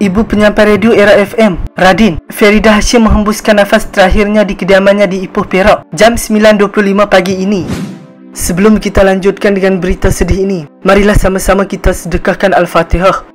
Ibu penyampai radio Era FM, Radin, Ferida Hashim menghembuskan nafas terakhirnya di kediamannya di Ipoh Perak jam 9.25 pagi ini. Sebelum kita lanjutkan dengan berita sedih ini, marilah sama-sama kita sedekahkan Al-Fatihah.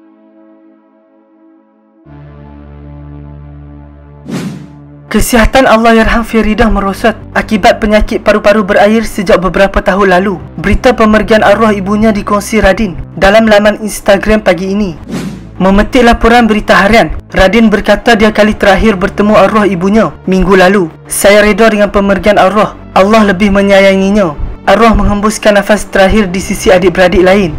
Kesihatan Allah Yarham Feridah merosot akibat penyakit paru-paru berair sejak beberapa tahun lalu. Berita pemergian arwah ibunya dikongsi Radin dalam laman Instagram pagi ini. Memetik laporan berita harian, Radin berkata dia kali terakhir bertemu arwah ibunya minggu lalu. Saya reda dengan pemergian arwah. Allah lebih menyayanginya. Arwah menghembuskan nafas terakhir di sisi adik-beradik lain.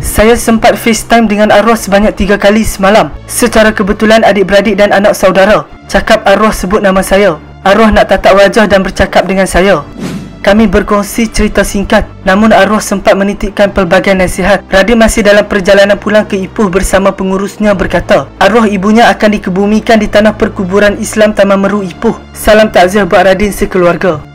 Saya sempat FaceTime dengan arwah sebanyak tiga kali semalam. Secara kebetulan adik-beradik dan anak saudara cakap arwah sebut nama saya. Arwah nak tatap wajah dan bercakap dengan saya. Kami berkongsi cerita singkat namun arwah sempat menitipkan pelbagai nasihat. Radin masih dalam perjalanan pulang ke Ipoh bersama pengurusnya berkata, arwah ibunya akan dikebumikan di tanah perkuburan Islam Taman Meru Ipoh. Salam takziah buat Radin sekeluarga.